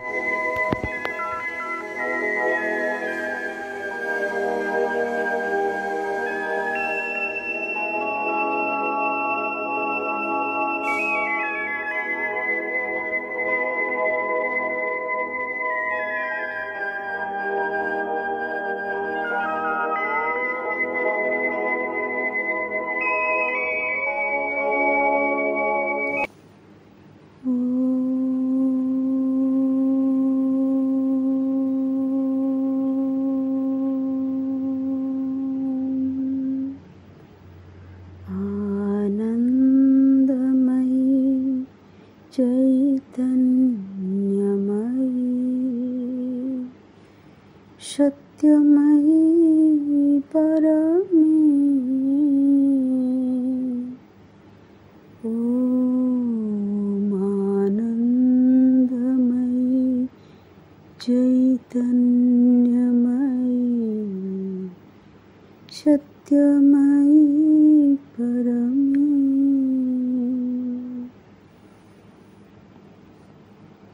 you सत्यमयी परमे। ओमानन्दमयी चैतन्यमयी सत्यमयी परमे।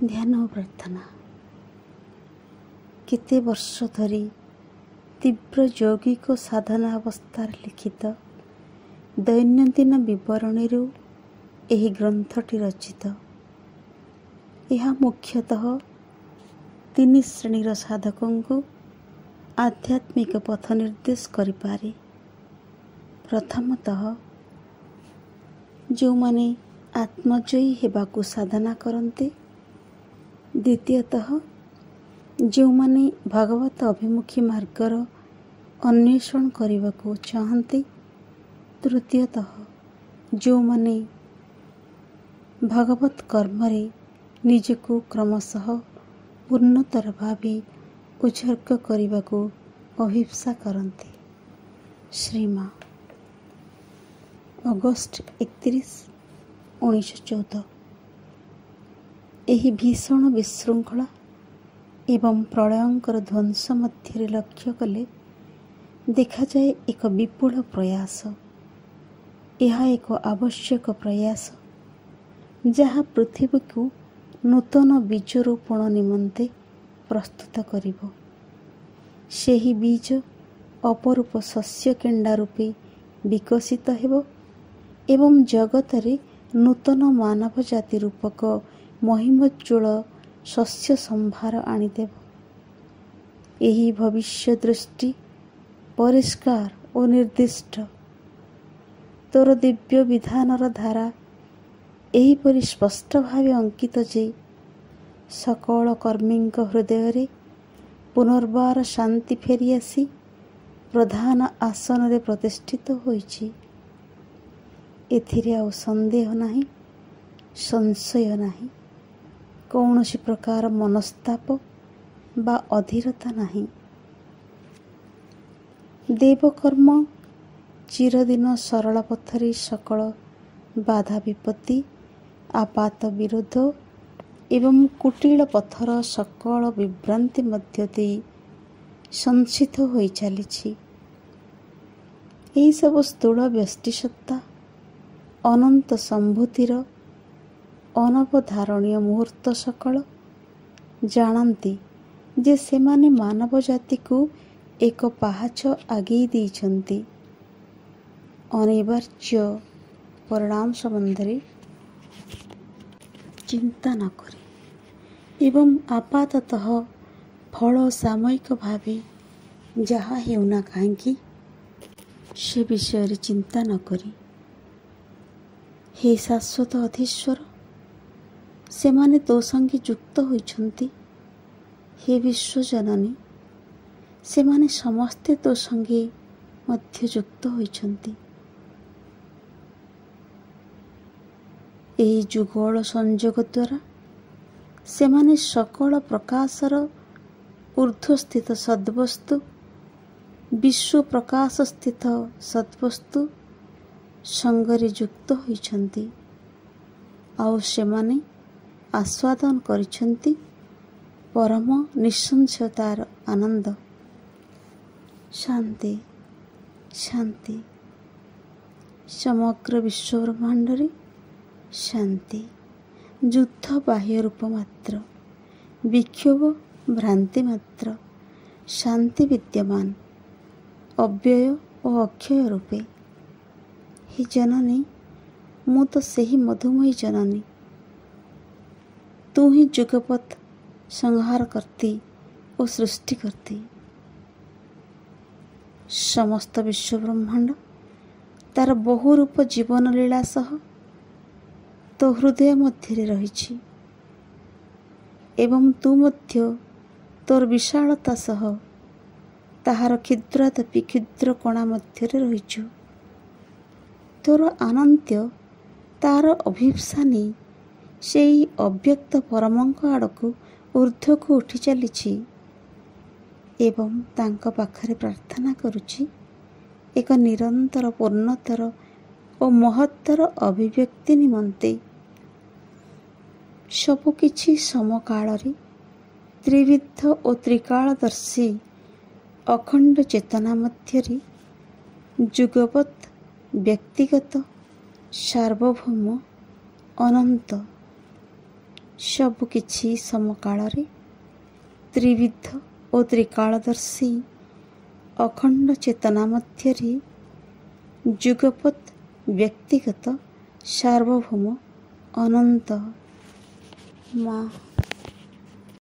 ध्यान प्रार्थना। କେତେ ବର୍ଷ ଧରି ତୀବ୍ର ଯୌଗିକ ସାଧନା ଅବସ୍ଥାରେ ଲିଖିତ ଦୈନନ୍ଦିନ ବିବରଣୀରୁ ଏହି ଗ୍ରନ୍ଥଟି ରଚିତ। ଏହା ମୁଖ୍ୟତଃ ତିନି ଶ୍ରେଣୀର ସାଧକଙ୍କୁ ଆଧ୍ୟାତ୍ମିକ ପଥ ନିର୍ଦ୍ଦେଶ କରିପାରେ। ପ୍ରଥମତଃ ଯେଉଁମାନେ ଆତ୍ମଜୟୀ ହେବାକୁ ସାଧନା କରନ୍ତି। ଦ୍ୱିତୀୟତଃ ଯେଉଁମାନେ ଭଗବତ ଅଭିମୁଖୀ ମାର୍ଗର ଅନ୍ୱେଷଣ କରିବାକୁ ଚାହାନ୍ତି ତୃତୀୟତଃ ଯେଉଁମାନେ ଭଗବତ କର୍ମରେ ନିଜକୁ କ୍ରମଶଃ ଉନ୍ନତର ଭାବେ ଉତ୍ସର୍ଗ କରିବାକୁ ଅଭିପ୍ସା କରନ୍ତି। ଶ୍ରୀମା ଅଗଷ୍ଟ ଏକତିରିଶ ଉଣେଇଶହ ଚଉଦ। ଏହି ଭୀଷଣ ବିଶୃଙ୍ଖଳା ଏବଂ ପ୍ରଳୟଙ୍କର ଧ୍ୱଂସ ମଧ୍ୟରେ ଲକ୍ଷ୍ୟ କଲେ ଦେଖାଯାଏ ଏକ ବିପୁଳ ପ୍ରୟାସ। ଏହା ଏକ ଆବଶ୍ୟକ ପ୍ରୟାସ ଯାହା ପୃଥିବୀକୁ ନୂତନ ବୀଜ ରୋପଣ ନିମନ୍ତେ ପ୍ରସ୍ତୁତ କରିବ। ସେହି ବୀଜ ଅପରୂପ ଶସ୍ୟ କେଣ୍ଡା ରୂପେ ବିକଶିତ ହେବ ଏବଂ ଜଗତରେ ନୂତନ ମାନବ ଜାତି ରୂପକ ମହିମୋଜ୍ଜ୍ୱଳ ଶସ୍ୟ ସମ୍ଭାର ଆଣିଦେବ ଏହି ଭବିଷ୍ୟ ଦୃଷ୍ଟି ପରିଷ୍କାର ଓ ନିର୍ଦ୍ଦିଷ୍ଟ ତୋର ଦିବ୍ୟ ବିଧାନର ଧାରା ଏହିପରି ସ୍ପଷ୍ଟ ଭାବେ ଅଙ୍କିତ ଯେ ସକଳ କର୍ମୀଙ୍କ ହୃଦୟରେ ପୁନର୍ବାର ଶାନ୍ତି ଫେରିଆସି ପ୍ରଧାନ ଆସନରେ ପ୍ରତିଷ୍ଠିତ ହୋଇଛି ଏଥିରେ ଆଉ ସନ୍ଦେହ ନାହିଁ ସଂଶୟ ନାହିଁ କୌଣସି ପ୍ରକାର ମନସ୍ତାପ ବା ଅଧୀରତା ନାହିଁ। ଦେବକର୍ମ ଚିରଦିନ ସରଳ ପଥରେ ସକଳ ବାଧା ବିପତ୍ତି ଆପାତ ବିରୋଧ ଏବଂ କୁଟିଳ ପଥର ସକଳ ବିଭ୍ରାନ୍ତି ମଧ୍ୟ ଦେଇ ସଂସିତ ହୋଇ ଚାଲିଛି। ଏହିସବୁ ସ୍ଥୂଳ ବ୍ୟଷ୍ଟିସତ୍ତା ଅନନ୍ତ ସମ୍ଭୂତିର ଅନବଧାରଣୀୟ ମୁହୂର୍ତ୍ତ ସକଳ। ଜାଣନ୍ତି ଯେ ସେମାନେ ମାନବ ଜାତିକୁ ଏକ ପାହାଚ ଆଗେଇ ଦେଇଛନ୍ତି। ଅନିବାର୍ଯ୍ୟ ପରିଣାମ ସମ୍ବନ୍ଧରେ ଚିନ୍ତା ନ କରି ଏବଂ ଆପାତତଃ ଫଳ ସାମୟିକ ଭାବେ ଯାହା ହେଉନା କାହିଁକି ସେ ବିଷୟରେ ଚିନ୍ତା ନ କରି ହେ ଶାଶ୍ୱତ ଅଧୀଶ୍ୱର ସେମାନେ ତୋ ସଙ୍ଗେ ଯୁକ୍ତ ହୋଇଛନ୍ତି। ହେ ବିଶ୍ୱଜନନୀ ସେମାନେ ସମସ୍ତେ ତୋ ସଙ୍ଗେ ମଧ୍ୟ ଯୁକ୍ତ ହୋଇଛନ୍ତି। ଏହି ଯୁଗଳ ସଂଯୋଗ ଦ୍ୱାରା ସେମାନେ ସକଳ ପ୍ରକାଶର ଉର୍ଦ୍ଧ୍ୱସ୍ଥିତ ସଦ୍ବସ୍ତୁ ବିଶ୍ୱ ପ୍ରକାଶ ସ୍ଥିତ ସଦ୍ବସ୍ତୁ ସଙ୍ଗରେ ଯୁକ୍ତ ହୋଇଛନ୍ତି। ଆଉ ସେମାନେ ଆସ୍ୱାଦନ କରିଛନ୍ତି ପରମ ନିଃସଂଶୟତାର ଆନନ୍ଦ ଶାନ୍ତି ଶାନ୍ତି ସମଗ୍ର ବିଶ୍ୱବ୍ରହ୍ମାଣ୍ଡରେ ଶାନ୍ତି ଯୁଦ୍ଧ ବାହ୍ୟ ରୂପ ମାତ୍ର ବିକ୍ଷୋଭ ଭ୍ରାନ୍ତି ମାତ୍ର ଶାନ୍ତି ବିଦ୍ୟମାନ ଅବ୍ୟୟ ଓ ଅକ୍ଷୟ ରୂପେ ହି ଜନନୀ ମୁଁ ତ ସେହି ମଧୁମୟୀ ଜନନୀ ତୁ ହିଁ ଯୁଗପଥ ସଂହାର କର୍ତ୍ତି ଓ ସୃଷ୍ଟି କର୍ତ୍ତି ସମସ୍ତ ବିଶ୍ୱବ୍ରହ୍ମାଣ୍ଡ ତାର ବହୁ ରୂପ ଜୀବନ ଲୀଳା ସହ ତୋ ହୃଦୟ ମଧ୍ୟରେ ରହିଛି ଏବଂ ତୁ ମଧ୍ୟ ତୋର ବିଶାଳତା ସହ ତାହାର କ୍ଷୁଦ୍ରାତପି କ୍ଷୁଦ୍ର କଣା ମଧ୍ୟରେ ରହିଛୁ ତୋର ଅନନ୍ତ୍ୟ ତାର ଅଭିପ୍ସା ନେଇ ସେଇ ଅବ୍ୟକ୍ତ ପରମଙ୍କ ଆଡ଼କୁ ଉର୍ଦ୍ଧ୍ୱକୁ ଉଠି ଚାଲିଛି ଏବଂ ତାଙ୍କ ପାଖରେ ପ୍ରାର୍ଥନା କରୁଛି ଏକ ନିରନ୍ତର ପୂର୍ଣ୍ଣତର ଓ ମହତ୍ତର ଅଭିବ୍ୟକ୍ତି ନିମନ୍ତେ। ସବୁକିଛି ସମକାଳରେ ତ୍ରିବିଧ ଓ ତ୍ରିକାଳଦର୍ଶୀ ଅଖଣ୍ଡ ଚେତନା ମଧ୍ୟରେ ଯୁଗପତ୍ ବ୍ୟକ୍ତିଗତ ସାର୍ବଭୌମ ଅନନ୍ତ ସବୁକିଛି ସମକାଳରେ ତ୍ରିବିଧ ଓ ତ୍ରିକାଳଦର୍ଶୀ ଅଖଣ୍ଡ ଚେତନା ମଧ୍ୟରେ ଯୁଗପତ୍ ବ୍ୟକ୍ତିଗତ ସାର୍ବଭୌମ ଅନନ୍ତ ମା